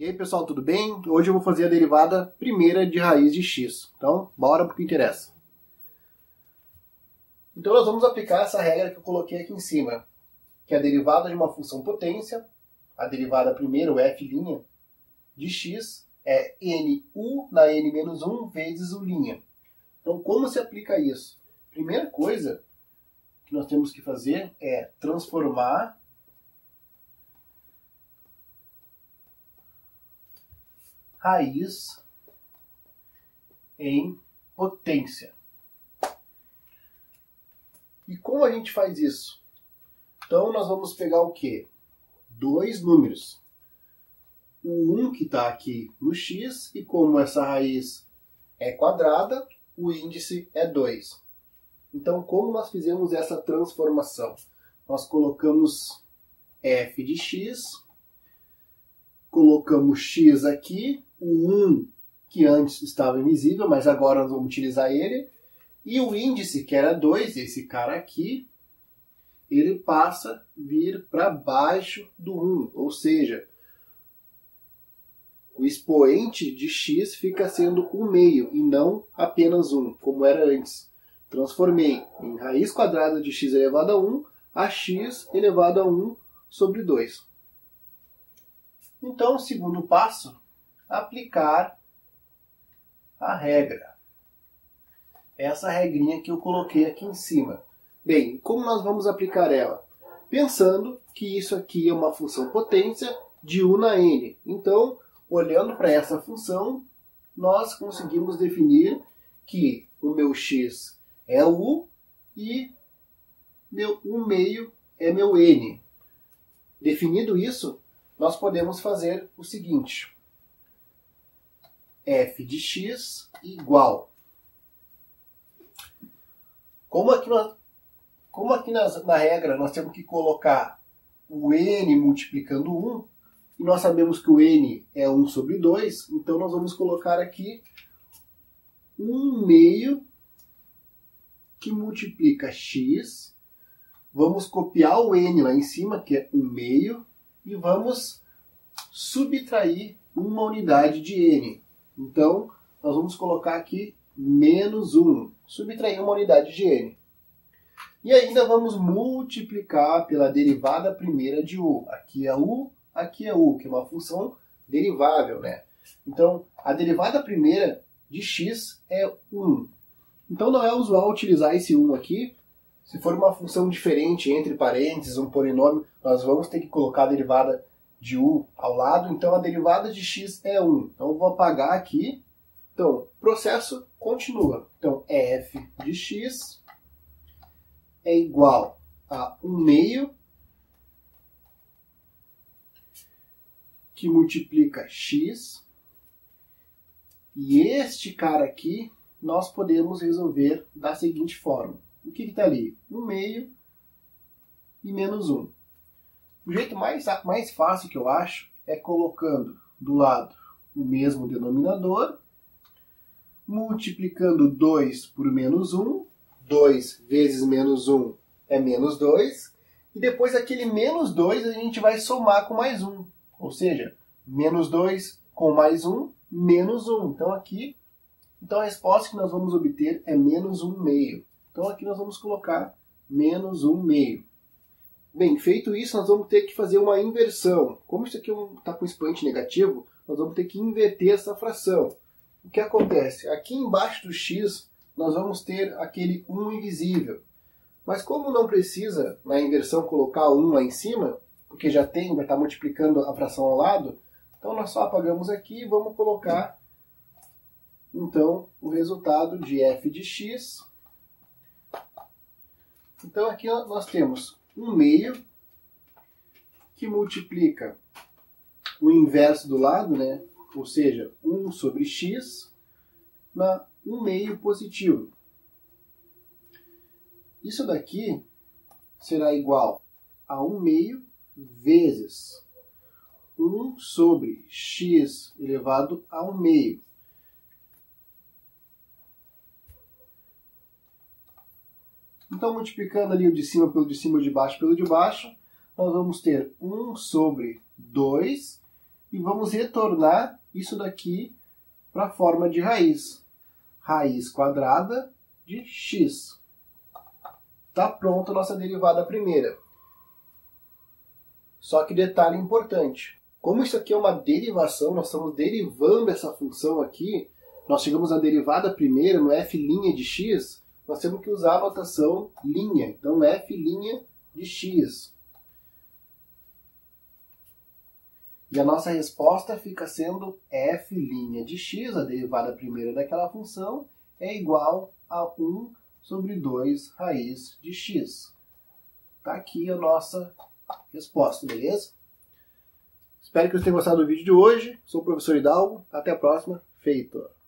E aí pessoal, tudo bem? Hoje eu vou fazer a derivada primeira de raiz de x. Então, bora pro que interessa. Então nós vamos aplicar essa regra que eu coloquei aqui em cima, que é a derivada de uma função potência, a derivada primeira, o f' de x, é nu na n-1 vezes o'. Então como se aplica isso? Primeira coisa que nós temos que fazer é transformar raiz em potência. E como a gente faz isso? Então nós vamos pegar o quê? Dois números. O 1 que está aqui no x, e como essa raiz é quadrada, o índice é 2. Então, como nós fizemos essa transformação? Nós colocamos f de x, colocamos x aqui, o 1 que antes estava invisível, mas agora nós vamos utilizar ele, e o índice, que era 2, esse cara aqui, ele passa a vir para baixo do 1, ou seja, o expoente de x fica sendo 1 meio e não apenas 1, como era antes. Transformei em raiz quadrada de x elevado a 1 a x elevado a 1 sobre 2. Então, segundo passo, aplicar a regra. Essa regrinha que eu coloquei aqui em cima. Bem, como nós vamos aplicar ela? Pensando que isso aqui é uma função potência de u na n. Então, olhando para essa função, nós conseguimos definir que o meu x é u e meu 1 meio é meu n. Definido isso, nós podemos fazer o seguinte f de x igual. Como aqui, nós, como aqui nas, na regra nós temos que colocar o n multiplicando 1, e nós sabemos que o n é 1 sobre 2, então nós vamos colocar aqui 1 meio que multiplica x. Vamos copiar o n lá em cima, que é 1 meio, e vamos subtrair uma unidade de n. Então, nós vamos colocar aqui menos 1, subtrair uma unidade de n. E ainda vamos multiplicar pela derivada primeira de u. Aqui é u, aqui é u, que é uma função derivável, né? Então, a derivada primeira de x é 1. Então, não é usual utilizar esse 1 aqui. Se for uma função diferente, entre parênteses, um polinômio, nós vamos ter que colocar a derivada de u ao lado, então a derivada de x é 1. Então eu vou apagar aqui. Então, processo continua. Então, f de x é igual a 1 meio que multiplica x. E este cara aqui nós podemos resolver da seguinte forma. O que está ali? 1 meio e menos 1. O jeito mais, mais fácil que eu acho é colocando do lado o mesmo denominador, multiplicando 2 por menos 1, 2 vezes menos 1 é menos 2, e depois aquele menos 2 a gente vai somar com mais 1, ou seja, menos 2 com mais 1, menos 1. Então aqui, então a resposta que nós vamos obter é menos 1 meio. Então aqui nós vamos colocar menos 1 meio. Bem, feito isso, nós vamos ter que fazer uma inversão. Como isso aqui está com expoente negativo, nós vamos ter que inverter essa fração. O que acontece? Aqui embaixo do x, nós vamos ter aquele 1 invisível. Mas como não precisa, na inversão, colocar 1 lá em cima, porque já tem, vai estar multiplicando a fração ao lado, então nós só apagamos aqui e vamos colocar, então, o resultado de f de x. Então aqui nós temos um meio que multiplica o inverso do lado, né? ou seja, 1 sobre x, na 1 meio positivo. Isso daqui será igual a 1 meio vezes 1 sobre x elevado a 1 meio. Então, multiplicando ali o de cima pelo de cima, o de baixo pelo de baixo, nós vamos ter 1 sobre 2 e vamos retornar isso daqui para a forma de raiz. Raiz quadrada de x. Está pronta a nossa derivada primeira. Só que detalhe importante. Como isso aqui é uma derivação, nós estamos derivando essa função aqui, nós chegamos à derivada primeira no f' de x, nós temos que usar a notação linha. Então, f' de x. E a nossa resposta fica sendo f' de x, a derivada primeira daquela função, é igual a 1 sobre 2 raiz de x. Está aqui a nossa resposta, beleza? Espero que vocês tenham gostado do vídeo de hoje. Sou o professor Hidalgo. Até a próxima. Feito!